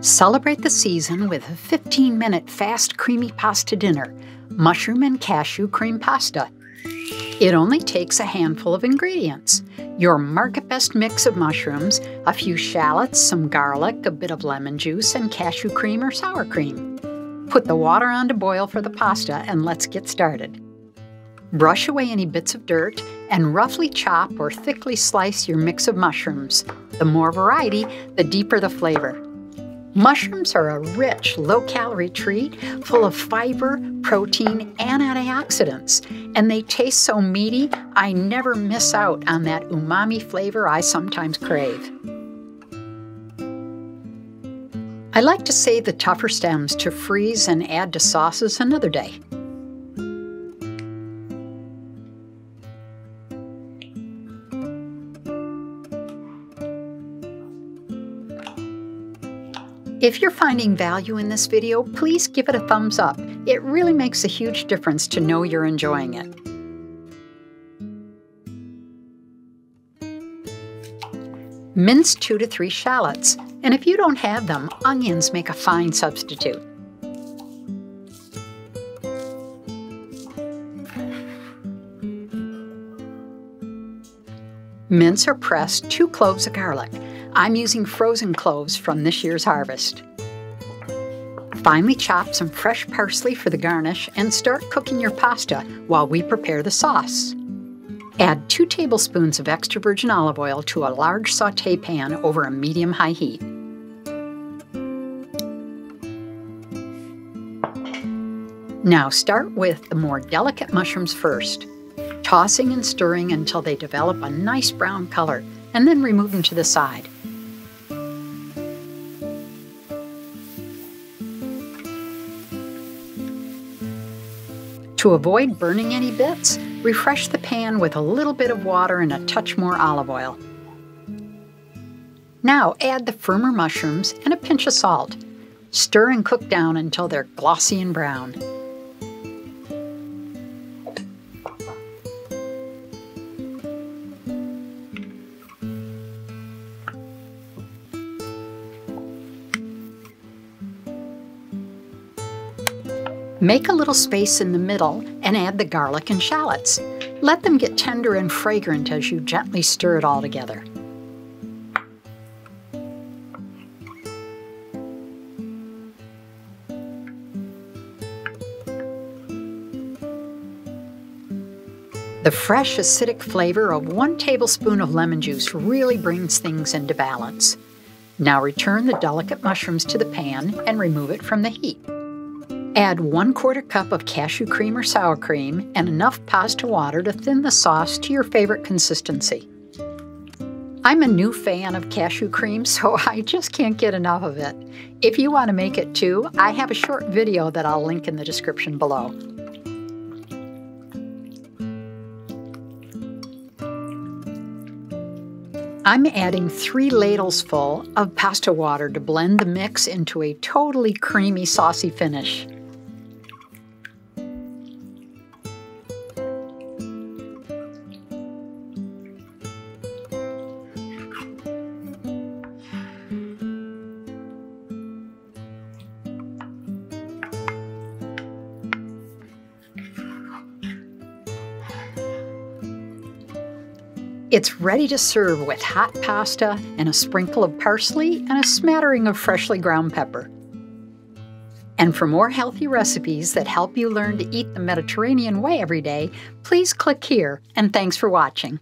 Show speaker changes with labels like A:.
A: Celebrate the season with a 15 minute fast creamy pasta dinner mushroom and cashew cream pasta. It only takes a handful of ingredients your market best mix of mushrooms, a few shallots, some garlic, a bit of lemon juice, and cashew cream or sour cream. Put the water on to boil for the pasta and let's get started. Brush away any bits of dirt and roughly chop or thickly slice your mix of mushrooms. The more variety, the deeper the flavor. Mushrooms are a rich, low calorie treat full of fiber, protein, and antioxidants, and they taste so meaty, I never miss out on that umami flavor I sometimes crave. I like to save the tougher stems to freeze and add to sauces another day. If you're finding value in this video, please give it a thumbs up. It really makes a huge difference to know you're enjoying it. Mince two to three shallots, and if you don't have them, onions make a fine substitute. Mince or press two cloves of garlic. I'm using frozen cloves from this year's harvest. Finely chop some fresh parsley for the garnish and start cooking your pasta while we prepare the sauce. Add 2 tablespoons of extra virgin olive oil to a large saute pan over a medium high heat. Now start with the more delicate mushrooms first, tossing and stirring until they develop a nice brown color, and then remove them to the side. To avoid burning any bits, refresh the pan with a little bit of water and a touch more olive oil. Now add the firmer mushrooms and a pinch of salt. Stir and cook down until they're glossy and brown. Make a little space in the middle and add the garlic and shallots. Let them get tender and fragrant as you gently stir it all together. The fresh acidic flavor of one tablespoon of lemon juice really brings things into balance. Now return the delicate mushrooms to the pan and remove it from the heat. Add 1 quarter cup of cashew cream or sour cream and enough pasta water to thin the sauce to your favorite consistency. I'm a new fan of cashew cream, so I just can't get enough of it. If you want to make it too, I have a short video that I'll link in the description below. I'm adding three ladles full of pasta water to blend the mix into a totally creamy, saucy finish. It's ready to serve with hot pasta and a sprinkle of parsley and a smattering of freshly ground pepper. And for more healthy recipes that help you learn to eat the Mediterranean way every day, please click here, and thanks for watching.